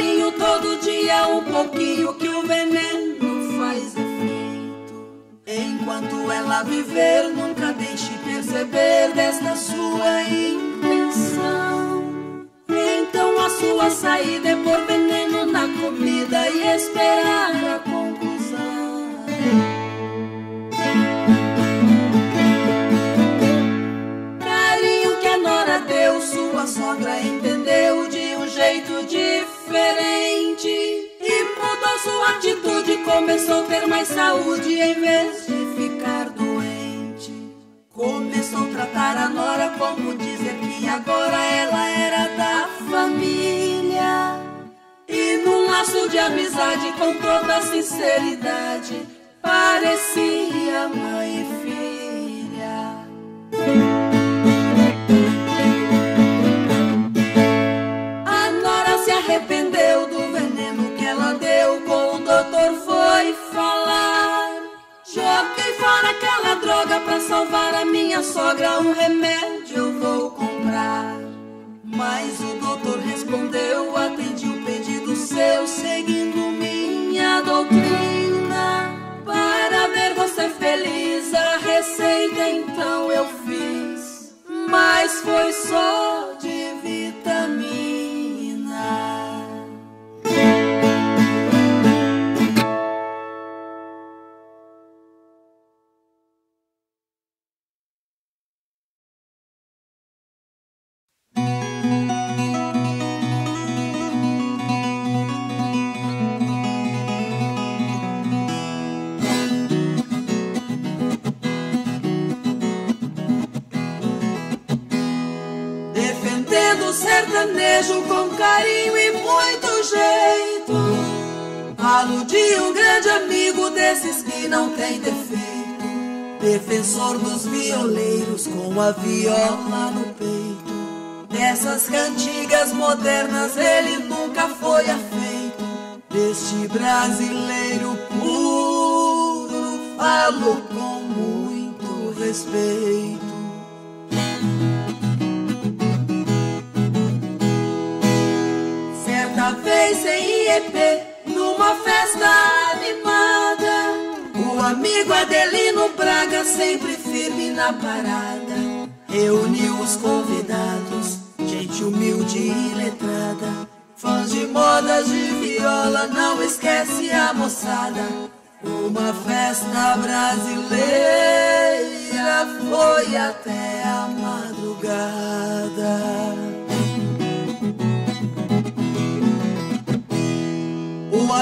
carinho todo dia, um pouquinho que o veneno faz efeito. Enquanto ela viver, nunca deixe perceber desta sua intenção. Então a sua saída é pôr veneno na comida e esperar a conclusão. Carinho que a Nora deu, sua sogra um jeito diferente. E mudou sua atitude, começou a ter mais saúde em vez de ficar doente. Começou a tratar a Nora como dizer que agora ela era da família. E num laço de amizade com toda sinceridade, parecia mãe e filha. Doutor foi falar. Joguei fora aquela droga pra salvar a minha sogra, um remédio eu vou comprar. Mas o doutor respondeu, atendi o pedido seu, seguindo minha doutrina. Para ver você feliz, a receita então eu fiz, mas foi só Dos violeiros com a viola no peito. Dessas cantigas modernas ele nunca foi afeito. Deste brasileiro puro falo com muito respeito. Certa vez em IEP, numa festa amigo Adelino Braga, sempre firme na parada, reuniu os convidados, gente humilde e letrada, fãs de modas de viola, não esquece a moçada. Uma festa brasileira foi até a madrugada.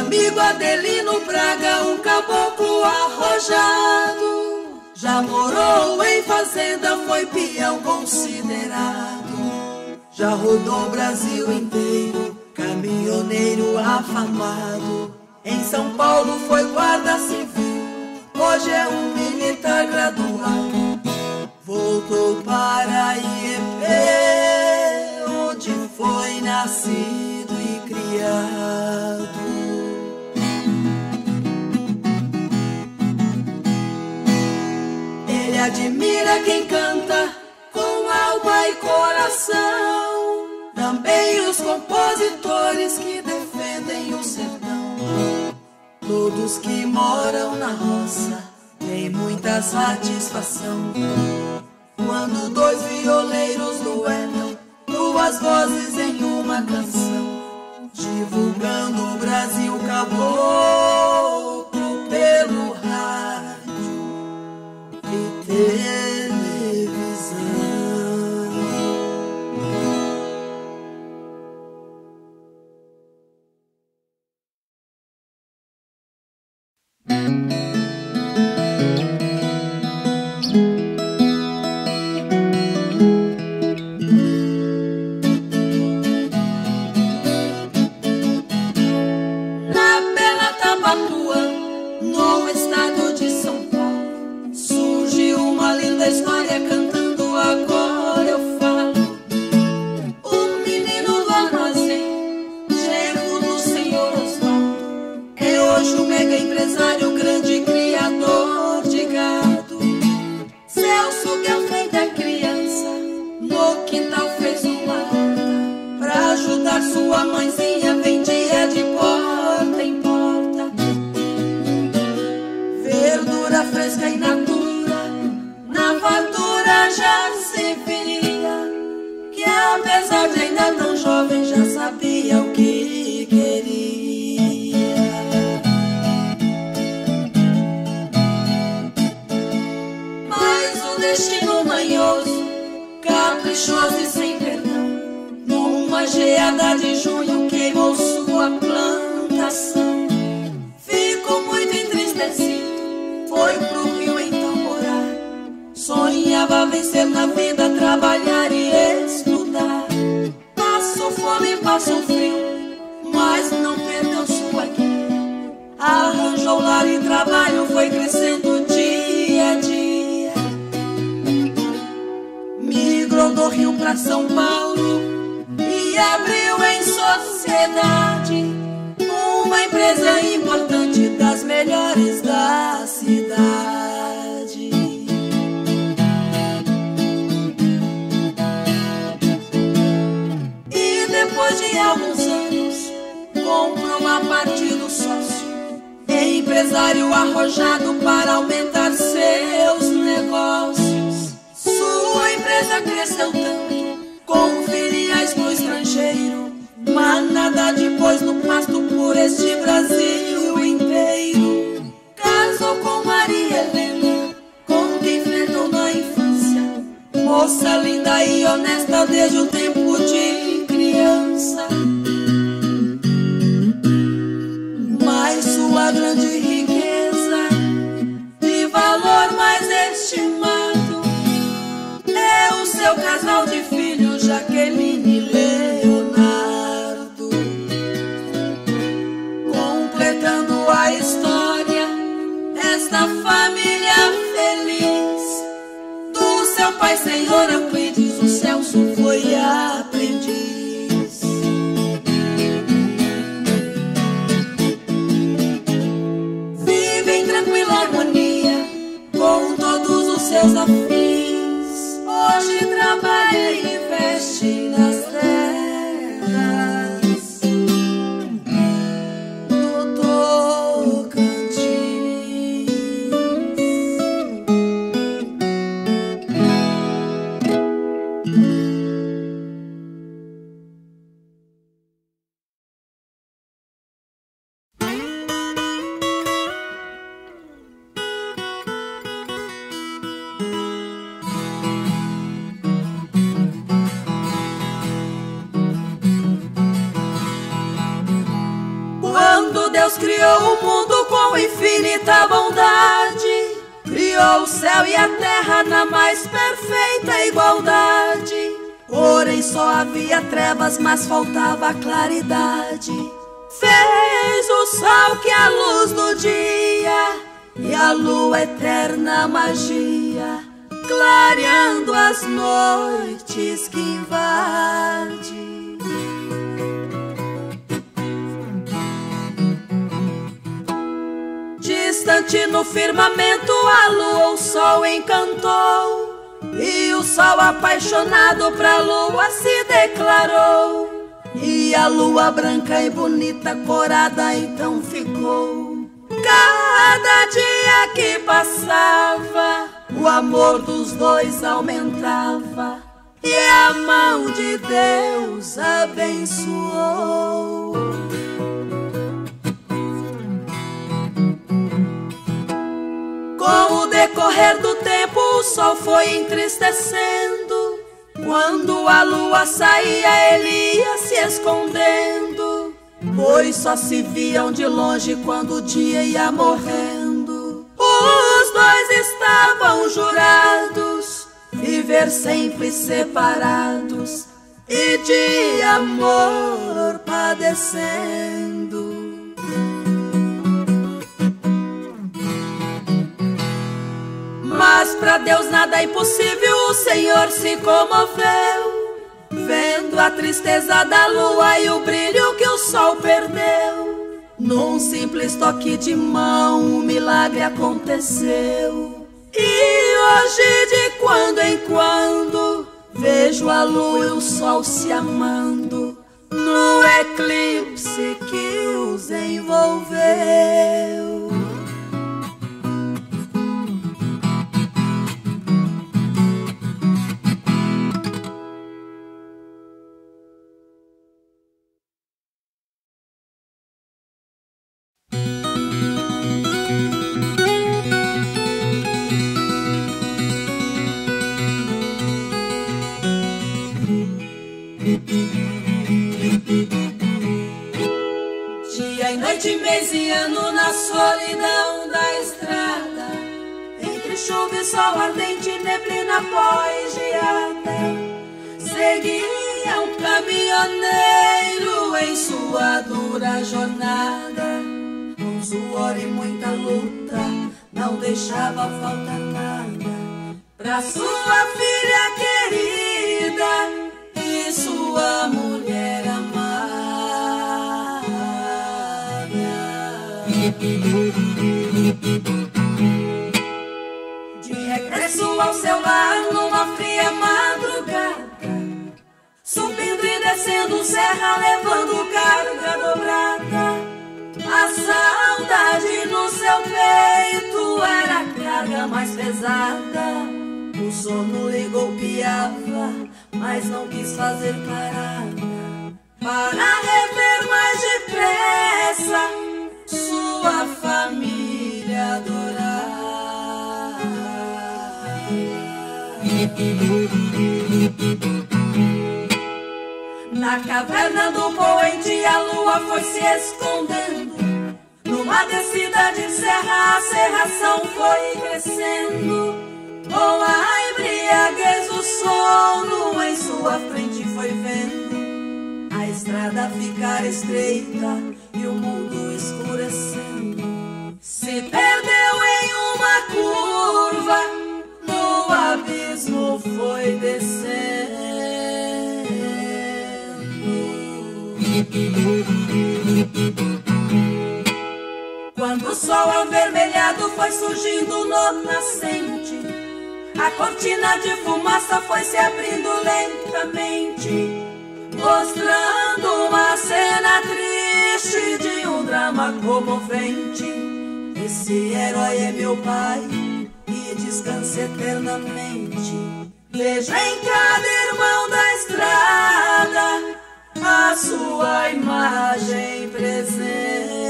Amigo Adelino Braga, um caboclo arrojado, já morou em fazenda, foi peão considerado. Já rodou o Brasil inteiro, caminhoneiro afamado. Em São Paulo foi guarda civil, hoje é um militar graduado. Voltou para IEP, onde foi nascido e criado. Admira quem canta com alma e coração. Também os compositores que defendem o sertão. Todos que moram na roça têm muita satisfação. Quando dois violeiros duelam, duas vozes em uma canção. Divulgando o Brasil caboclo sociedade uma empresa importante das melhores da cidade. E depois de alguns anos, comprou uma parte do sócio. Empresário arrojado para aumentar seus negócios. Sua empresa cresceu tanto, com filiais no estrangeiro. Mas nada depois no pasto por este Brasil inteiro. Casou com Maria Helena, com quem enfrentou na infância. Moça linda e honesta desde o tempo de criança. Mas sua grande riqueza, de valor mais estimado, é o seu casal de filhos, Jaqueline e. pai, Senhor Euclides, o Celso foi aprendiz. Vive em tranquila harmonia com todos os seus afins. Hoje trabalha e investe nas só havia trevas, mas faltava claridade. Fez o sol que é a luz do dia e a lua eterna magia, clareando as noites que invade. Distante no firmamento, a lua o sol encantou. E o sol apaixonado pra lua se declarou. E a lua branca e bonita corada então ficou. Cada dia que passava, o amor dos dois aumentava. E a mão de Deus abençoou. Foi entristecendo. Quando a lua saía, ele ia se escondendo. Pois só se viam de longe quando o dia ia morrendo. Os dois estavam jurados viver sempre separados e de amor padecendo. Mas para Deus nada é impossível, o Senhor se comoveu, vendo a tristeza da lua e o brilho que o sol perdeu. Num simples toque de mão, um milagre aconteceu. E hoje, de quando em quando, vejo a lua e o sol se amando no eclipse que os envolveu. Noite, mês e ano na solidão da estrada. Entre chuva e sol ardente, neblina pós-geada Seguia um caminhoneiro em sua dura jornada. Com suor e muita luta, não deixava faltar nada. Pra sua filha querida e sua mulher De regresso ao seu lar numa fria madrugada, subindo e descendo serra, levando carga dobrada. A saudade no seu peito era a carga mais pesada. O sono lhe golpeava, mas não quis fazer parada. Para rever mais depressa sua família adorada. Na caverna do poente a lua foi se escondendo. Numa descida de serra a serração foi crescendo. Com a embriaguez o sono em sua frente foi vendo. A estrada ficar estreita sol avermelhado foi surgindo no nascente, a cortina de fumaça foi se abrindo lentamente, mostrando uma cena triste de um drama comovente. Esse herói é meu pai e descanse eternamente. Veja em cada irmão da estrada a sua imagem presente.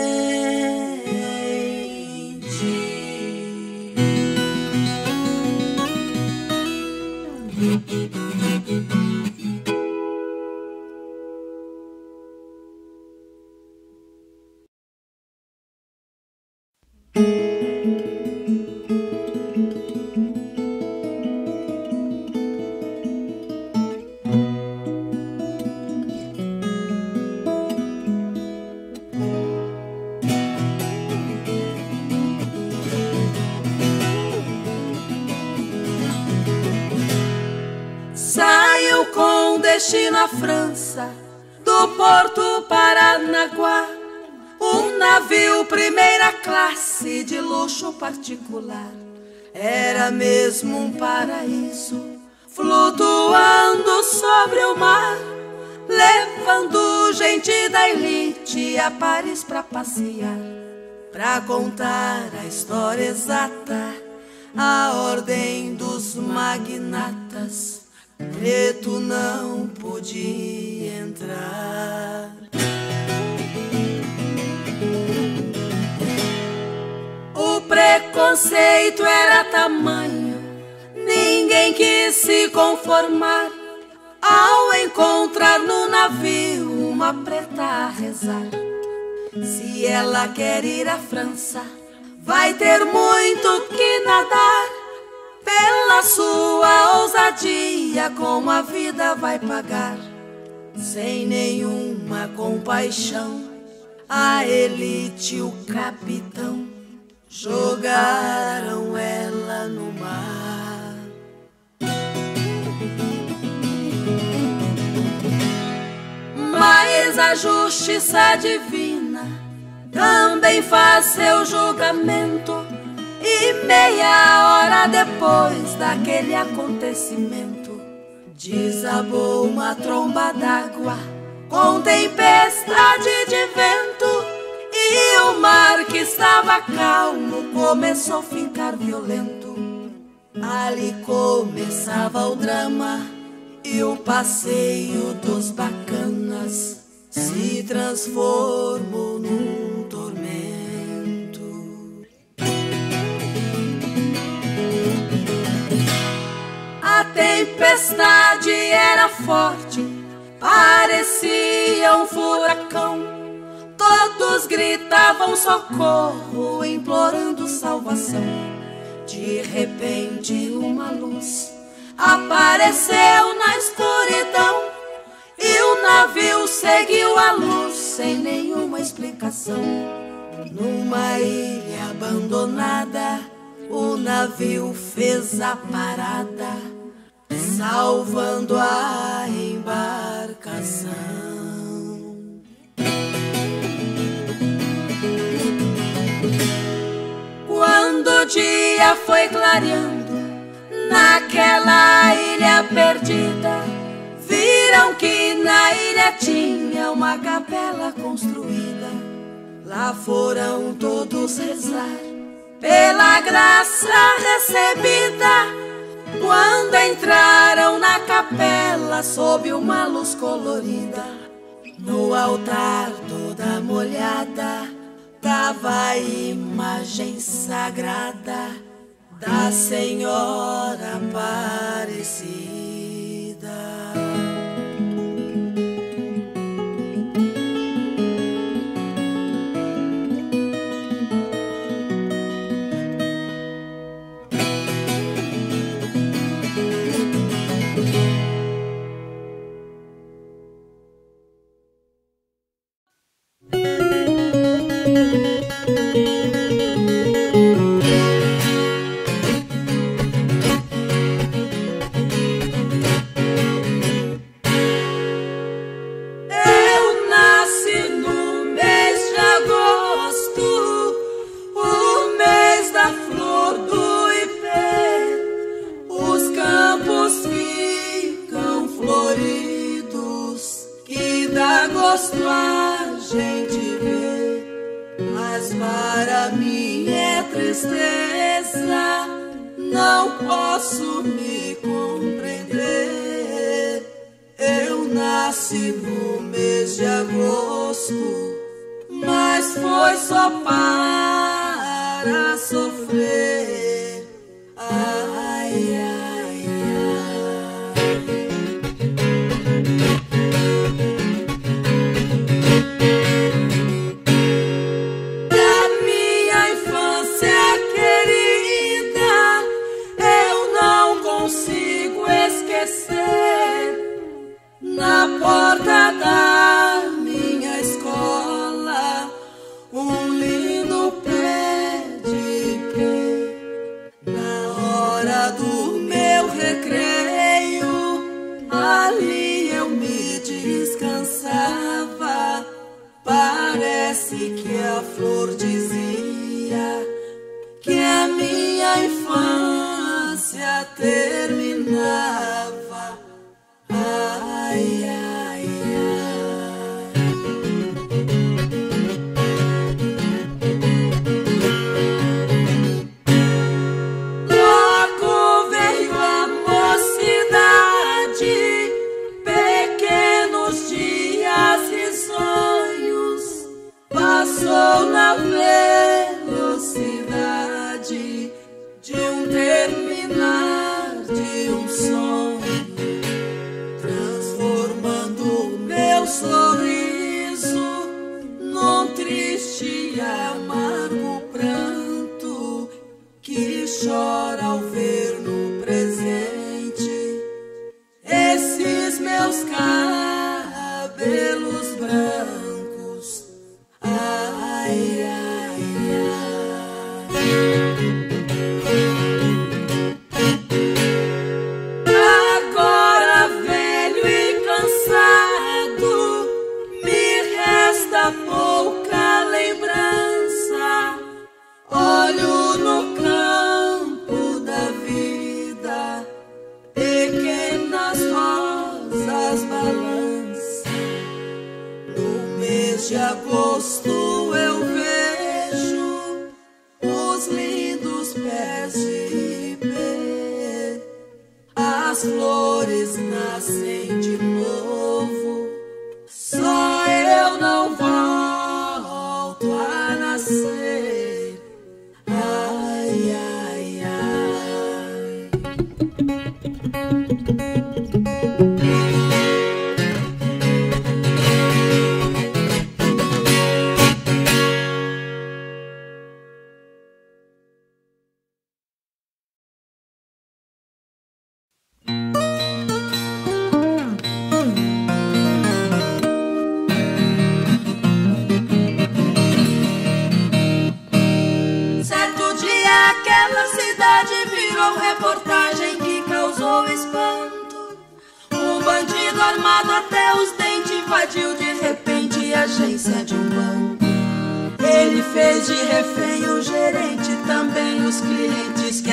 Saiu com destino à França, do Porto Paranaguá. Um navio primeira classe de luxo particular. Era mesmo um paraíso, flutuando sobre o mar, levando gente da elite a Paris pra passear, pra contar a história exata, a ordem dos magnatas. Preto não podia entrar. Preconceito era tamanho, ninguém quis se conformar. Ao encontrar no navio uma preta a rezar, se ela quer ir à França, vai ter muito que nadar. Pela sua ousadia, como a vida vai pagar, sem nenhuma compaixão. A elite, o capitão, jogaram ela no mar. Mas a justiça divina também faz seu julgamento. E meia hora depois daquele acontecimento, desabou uma tromba d'água com tempestade de vento. Estava calmo começou a ficar violento. Ali começava o drama e o passeio dos bacanas se transformou num tormento. A tempestade era forte, parecia um furacão. Todos gritavam socorro, implorando salvação. De repente, uma luz apareceu na escuridão e o navio seguiu a luz sem nenhuma explicação. Numa ilha abandonada, o navio fez a parada, salvando a embarcação. O dia foi clareando, naquela ilha perdida, viram que na ilha tinha uma capela construída. Lá foram todos rezar pela graça recebida. Quando entraram na capela sob uma luz colorida, no altar toda molhada, tava a imagem sagrada da Senhora Aparecida.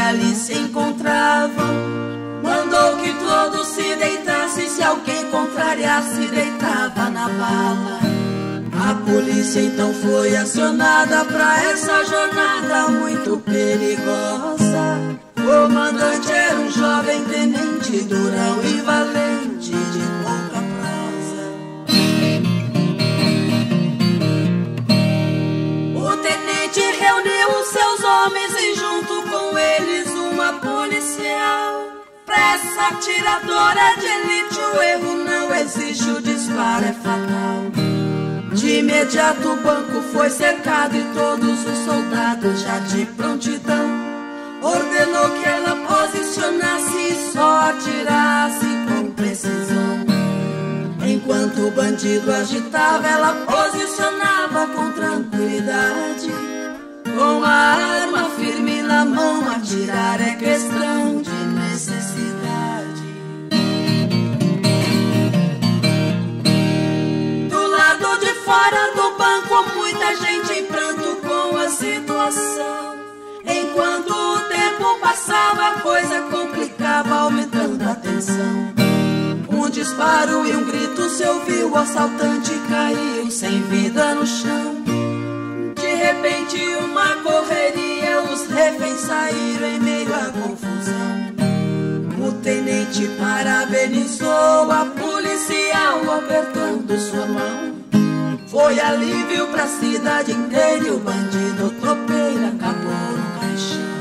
Ali se encontravam. Mandou que todos se deitassem, se alguém contrariasse, deitava na bala. A polícia então foi acionada para essa jornada muito perigosa. O comandante era um jovem tenente durão e valente de pouca prosa. O tenente reuniu os seus homens e junto com eles uma policial. Pra essa atiradora de elite o erro não existe, o disparo é fatal. De imediato o banco foi cercado e todos os soldados já de prontidão ordenou que ela posicionasse e só atirasse com precisão. Enquanto o bandido agitava, ela posicionava com tranquilidade. Com a arma firme na mão, atirar é questão de necessidade. Do lado de fora do banco, muita gente em pranto com a situação. Enquanto o tempo passava, a coisa complicava, aumentando a tensão. Um disparo e um grito se ouviu, o assaltante caiu sem vida no chão. Repente, uma correria, os reféns saíram em meio à confusão. O tenente parabenizou a policial, apertando sua mão. Foi alívio pra cidade inteira e o bandido topeira acabou no caixão.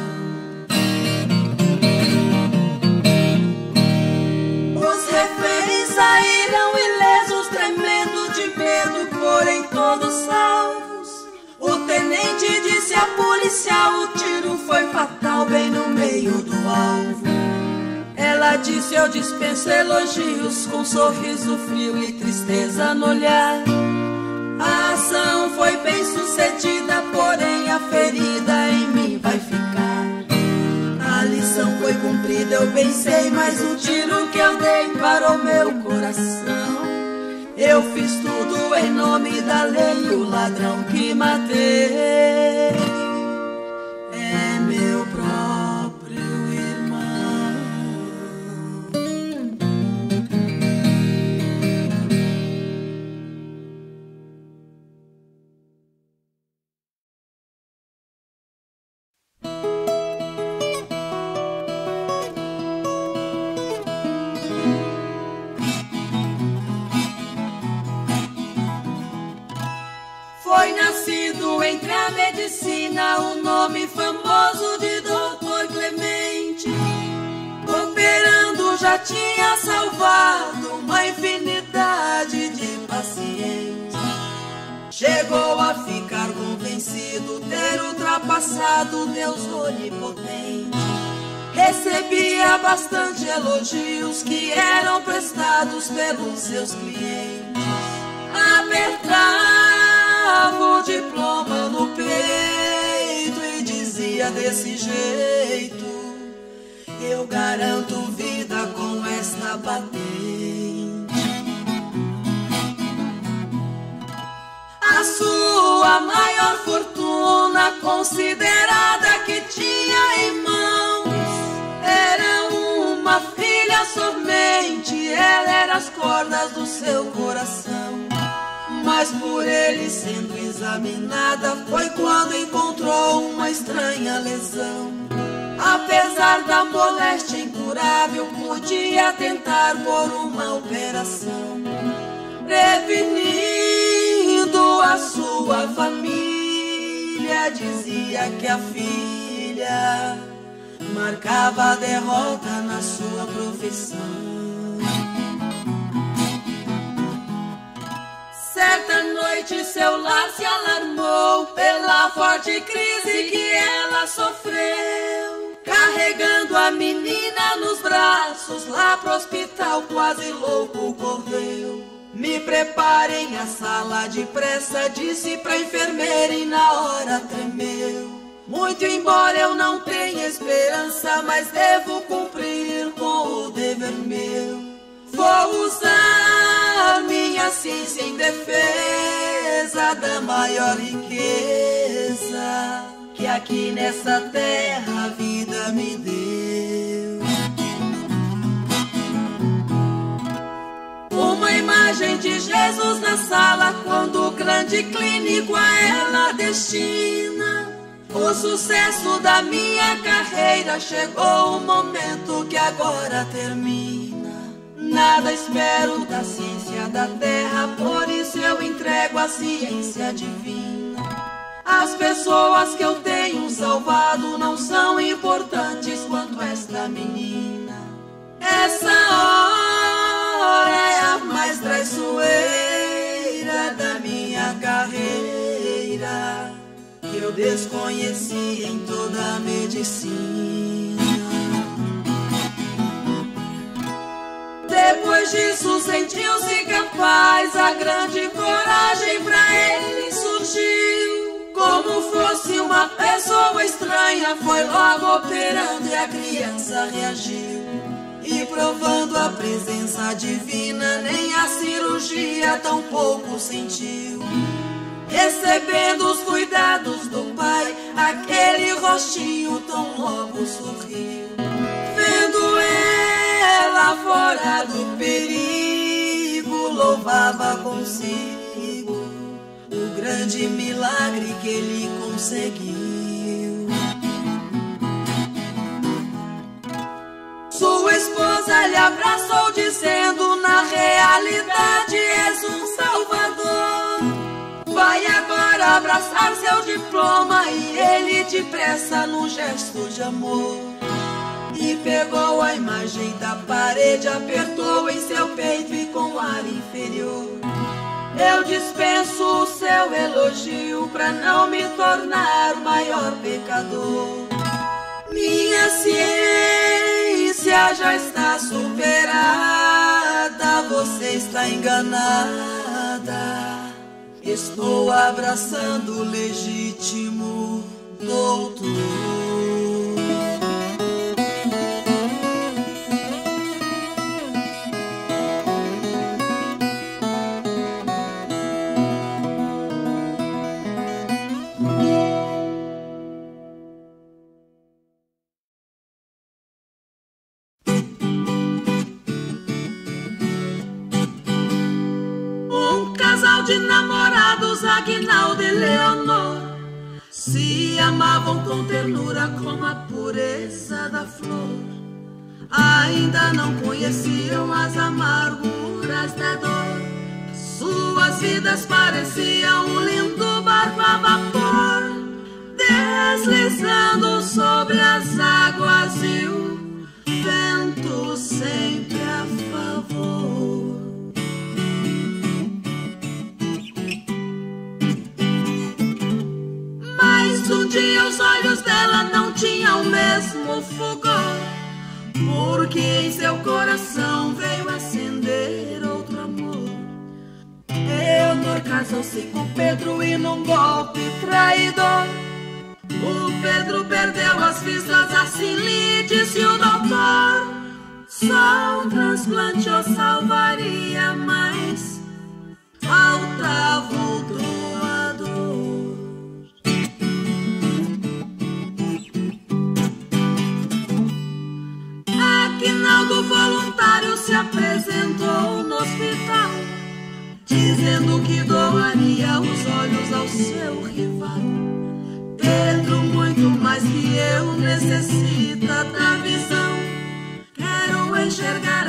Os reféns saíram ilesos, tremendo de medo, porém todos salvos. Tenente disse à policial: o tiro foi fatal, bem no meio do alvo. Ela disse: Eu dispenso elogios, com um sorriso frio e tristeza no olhar. A ação foi bem sucedida, porém a ferida em mim vai ficar. A lição foi cumprida, eu bem sei, mas o tiro que eu dei parou meu coração. Eu fiz tudo em nome da lei, o ladrão que matei nome famoso de Doutor Clemente. Operando já tinha salvado uma infinidade de pacientes. Chegou a ficar convencido ter ultrapassado Deus onipotente. Recebia bastante elogios que eram prestados pelos seus clientes apertava o diploma no peito dizia desse jeito: Eu garanto vida com esta patente. A sua maior fortuna, considerada que tinha em mãos, era uma filha somente. Ela era as cordas do seu coração. Mas por ele sendo examinada, foi quando encontrou uma estranha lesão. Apesar da moléstia incurável, podia tentar por uma operação, prevenindo a sua família. Dizia que a filha marcava a derrota na sua profissão. Certa noite seu lar se alarmou pela forte crise que ela sofreu. Carregando a menina nos braços, lá pro hospital quase louco correu. Me preparem a sala depressa, disse pra enfermeira e na hora tremeu. Muito embora eu não tenha esperança, mas devo cumprir com o dever meu. Vou usar minha ciência em defesa da maior riqueza que aqui nessa terra a vida me deu. Uma imagem de Jesus na sala quando o grande clínico a ela destina. O sucesso da minha carreira chegou o momento que agora termina. Nada espero da ciência da terra, por isso eu entrego a ciência divina. As pessoas que eu tenho salvado não são importantes quanto esta menina. Essa hora é a mais traiçoeira da minha carreira que eu desconheci em toda a medicina. Depois disso sentiu-se capaz, a grande coragem pra ele surgiu. Como fosse uma pessoa estranha, foi logo operando e a criança reagiu. E provando a presença divina, nem a cirurgia tão pouco sentiu. Recebendo os cuidados do pai, aquele rostinho tão logo sorriu. Ela fora do perigo, louvava consigo o grande milagre que ele conseguiu. Sua esposa lhe abraçou, dizendo: Na realidade és um salvador. Vai agora abraçar seu diploma e ele depressa num gesto de amor. E pegou a imagem da parede, apertou em seu peito e com ar inferior. Eu dispenso o seu elogio pra não me tornar o maior pecador. Minha ciência já está superada, você está enganada. Estou abraçando o legítimo doutor. De namorados, Aguinaldo e Leonor se amavam com ternura como a pureza da flor. Ainda não conheciam as amarguras da dor. Suas vidas pareciam um lindo barco a vapor, deslizando sobre as águas e o vento sempre a favor. Mas um dia os olhos dela não tinham o mesmo fulgor, porque em seu coração veio acender outro amor. Leonor casou-se com Pedro e num golpe traidor. O Pedro perdeu as vistas, assim lhe disse o doutor. Só um transplante o salvaria, mas faltava o Aguinaldo voluntário se apresentou no hospital, dizendo que doaria os olhos ao seu rival. Pedro, muito mais que eu, necessita da visão. Quero enxergar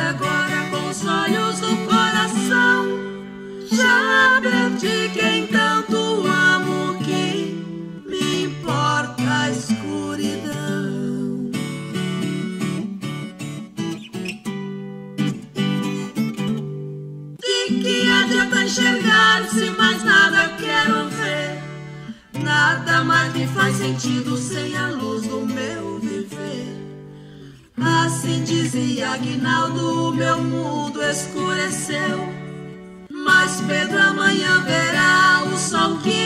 o meu mundo escureceu. Mas Pedro amanhã verá o sol que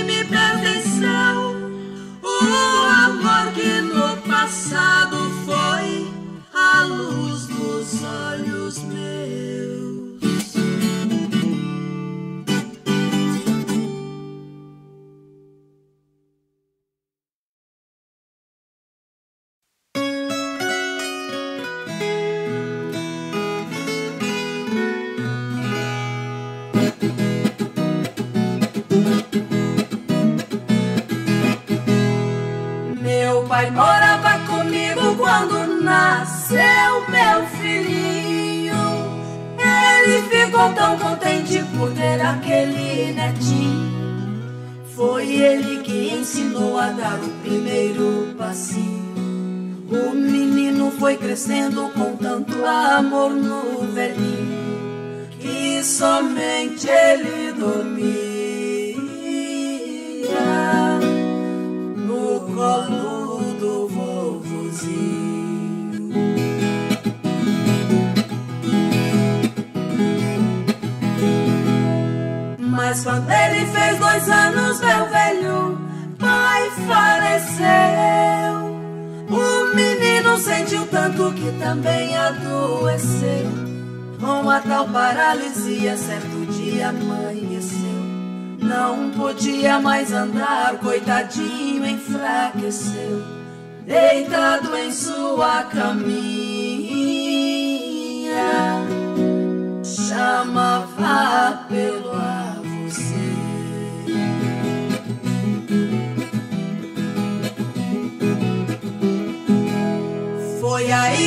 ficou tão contente por ter aquele netinho. Foi ele que ensinou a dar o primeiro passinho. O menino foi crescendo com tanto amor no velhinho que somente ele dormia sentiu tanto que também adoeceu. Com a tal paralisia, certo dia amanheceu. Não podia mais andar, coitadinho, enfraqueceu. Deitado em sua caminha, chamava pelo você.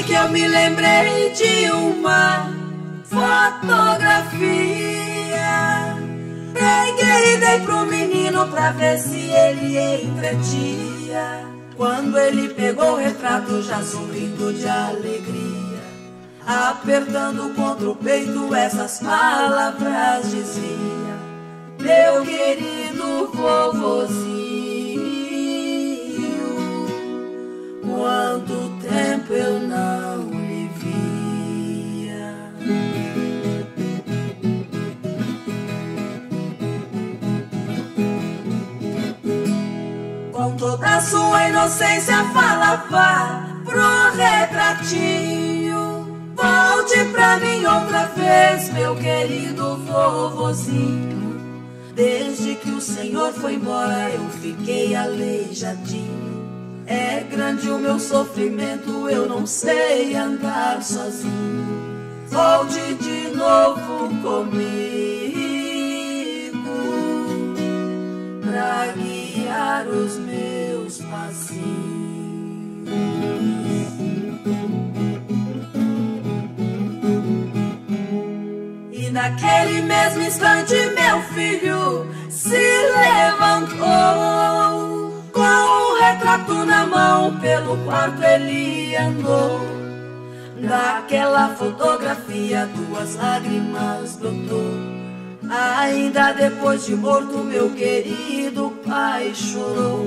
Que eu me lembrei de uma fotografia. Peguei e dei pro menino pra ver se ele entretia. Quando ele pegou o retrato, já sorrindo de alegria, apertando contra o peito essas palavras dizia: Meu querido vovozinho, quanto eu não lhe via. Com toda a sua inocência falava pro retratinho. Volte pra mim outra vez, meu querido vovozinho. Desde que o senhor foi embora, eu fiquei aleijadinho. É grande o meu sofrimento, eu não sei andar sozinho. Volte de novo comigo pra guiar os meus passinhos. E naquele mesmo instante, meu filho se levantou retrato na mão. Pelo quarto ele andou. Naquela fotografia, duas lágrimas brotou. Ainda depois de morto, meu querido pai chorou.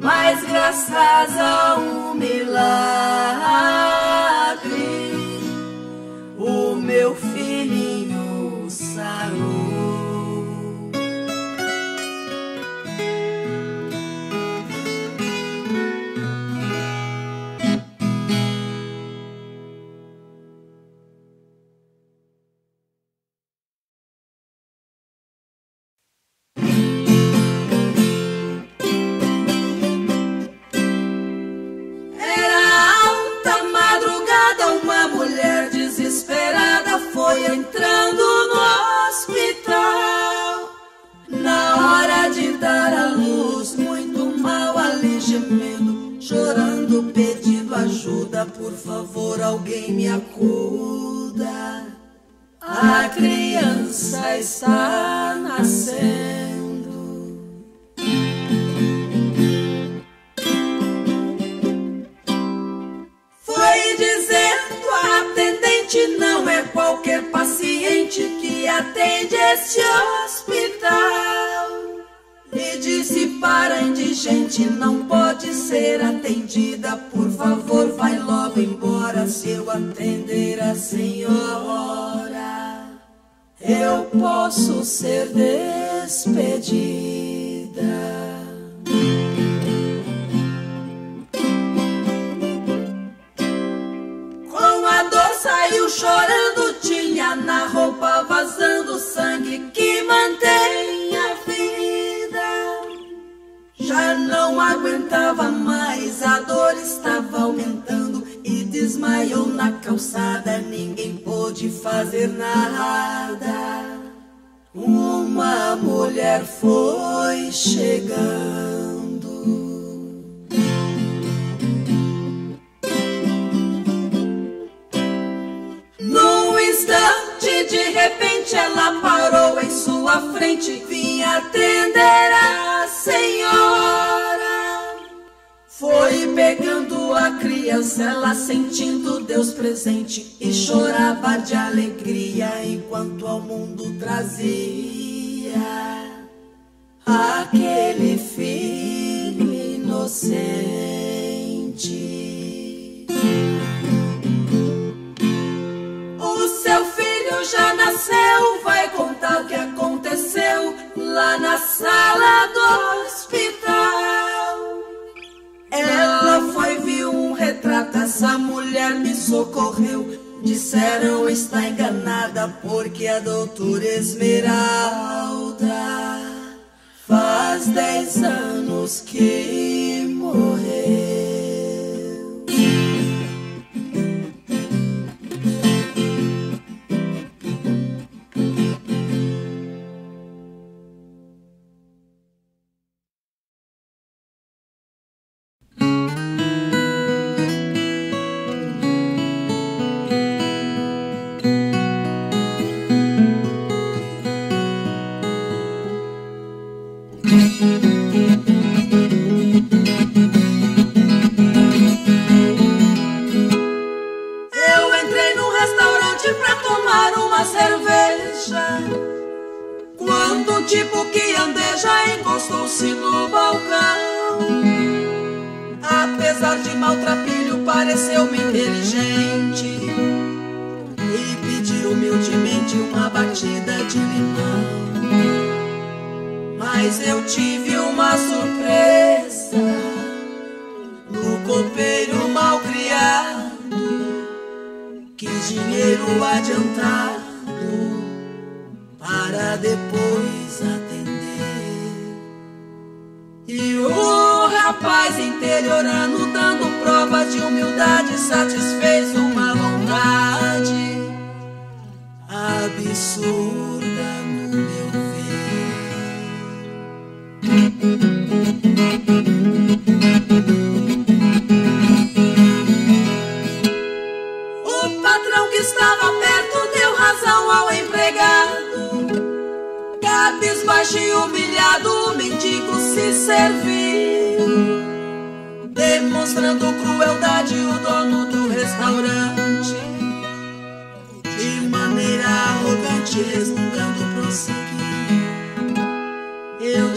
Mas graças a um milagre, o meu filhinho sarou. Por favor, alguém me acuda. A criança está nascendo. Foi dizendo a atendente, não é qualquer paciente que atende este hospital para indigente não pode ser atendida. Por favor, vai logo embora. Se eu atender a senhora, eu posso ser despedida. Com a dor saiu chorando, tinha na roupa vazando sangue que mantenha já não aguentava mais, a dor estava aumentando e desmaiou na calçada. Ninguém pôde fazer nada. Uma mulher foi chegando. Num instante, de repente, ela parou em sua frente vinha atender a senhora. Foi pegando a criança, ela sentindo Deus presente e chorava de alegria enquanto ao mundo trazia aquele filho inocente. O seu filho já nasceu, vai que aconteceu lá na sala do hospital. Ela foi, viu um retrato, essa mulher me socorreu. Disseram está enganada porque a doutora Esmeralda faz dez anos que morreu.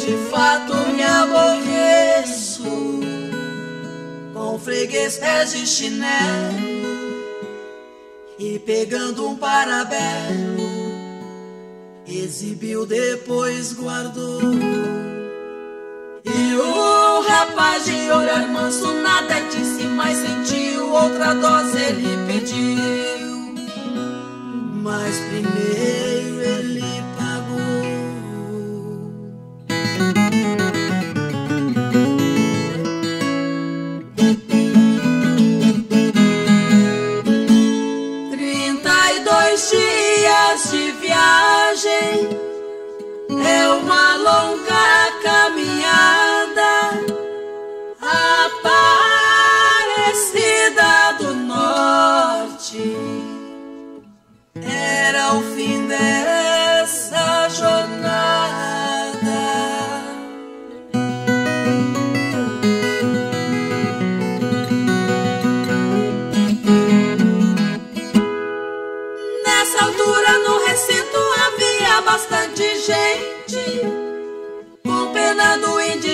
De fato me aborreço com freguês pés de chinelo e pegando um parabelo, exibiu, depois guardou. E o rapaz de olhar manso nada disse, mas sentiu outra dose ele pediu. Mas primeiro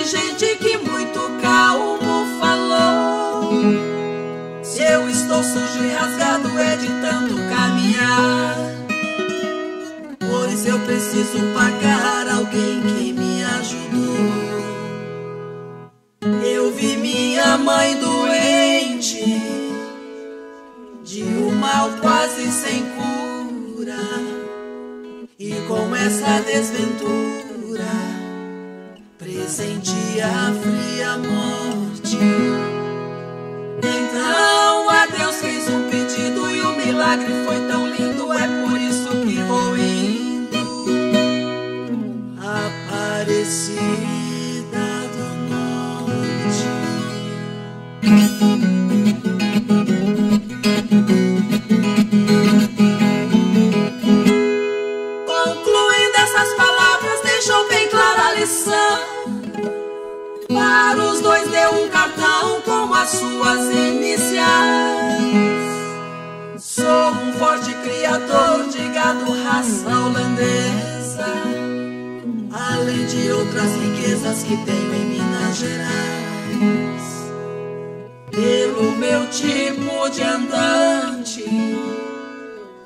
indigente que muito calmo falou. Se eu estou sujo e rasgado é de tanto caminhar, pois eu preciso pagar alguém que presentia a fria morte. Então a Deus fez um pedido e o milagre foi criador de gado, raça holandesa. Além de outras riquezas que tenho em Minas Gerais. Pelo meu tipo de andante,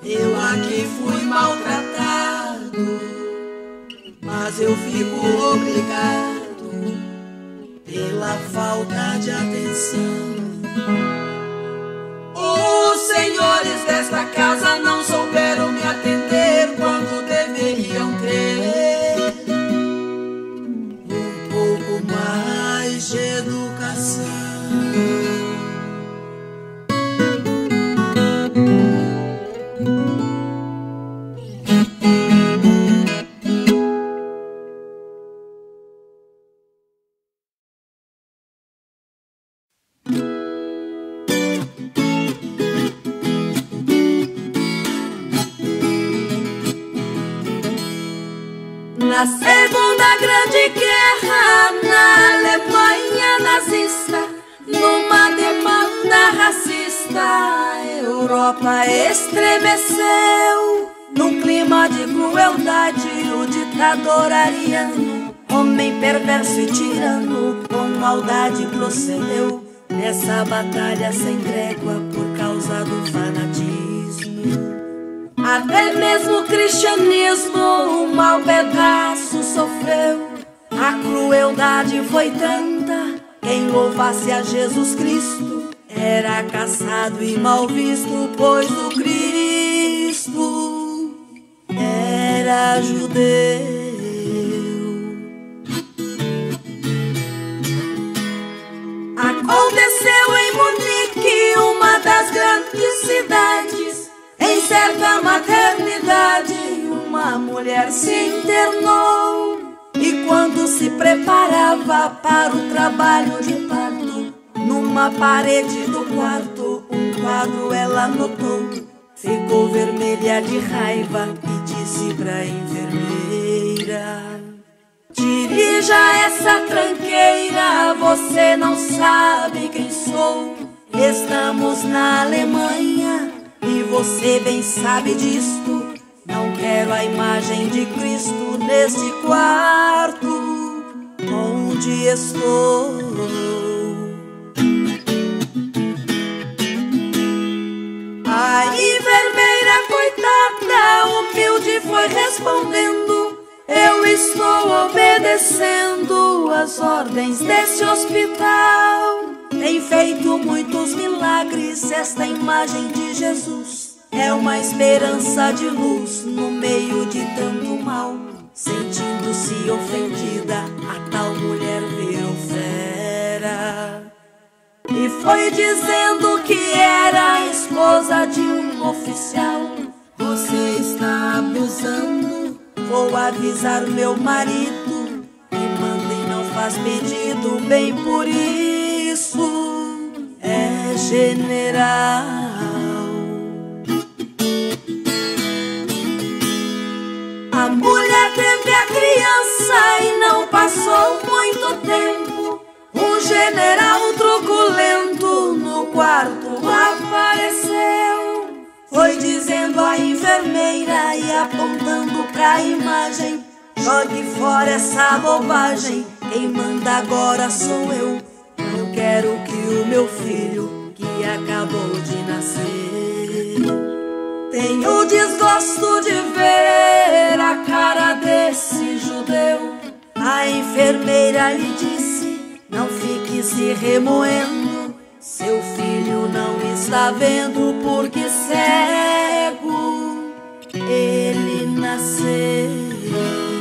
eu aqui fui maltratado. Mas eu fico obrigado pela falta de atenção. Senhores desta casa não souberam Nessa batalha sem trégua por causa do fanatismo. Até mesmo o cristianismo um mau pedaço sofreu. A crueldade foi tanta, quem louvasse a Jesus Cristo era caçado e mal visto, pois o Cristo era judeu. Aconteceu em Munique, uma das grandes cidades. Em certa maternidade, uma mulher se internou. E quando se preparava para o trabalho de parto, numa parede do quarto, um quadro ela notou. Ficou vermelha de raiva e disse pra enfermeira: Dirija essa tranqueira, você não sabe quem sou. Estamos na Alemanha e você bem sabe disto. Não quero a imagem de Cristo neste quarto onde estou. A enfermeira coitada, humilde, foi respondendo: Eu estou obedecendo as ordens desse hospital. Tem feito muitos milagres esta imagem de Jesus. É uma esperança de luz no meio de tanto mal. Sentindo-se ofendida, a tal mulher virou fera. E foi dizendo que era a esposa de um oficial. Você está abusando. Vou avisar meu marido. E manda e não faz pedido, bem por isso. É general. A mulher teve a criança e não passou muito tempo. Um general truculento no quarto apareceu. Foi dizendo à enfermeira e apontando pra imagem: Jogue fora essa bobagem. Quem manda agora sou eu. Não quero que o meu filho, que acabou de nascer, tenho desgosto de ver a cara desse judeu. A enfermeira lhe disse: Não fique se remoendo. Seu filho não está vendo porque cego ele nasceu.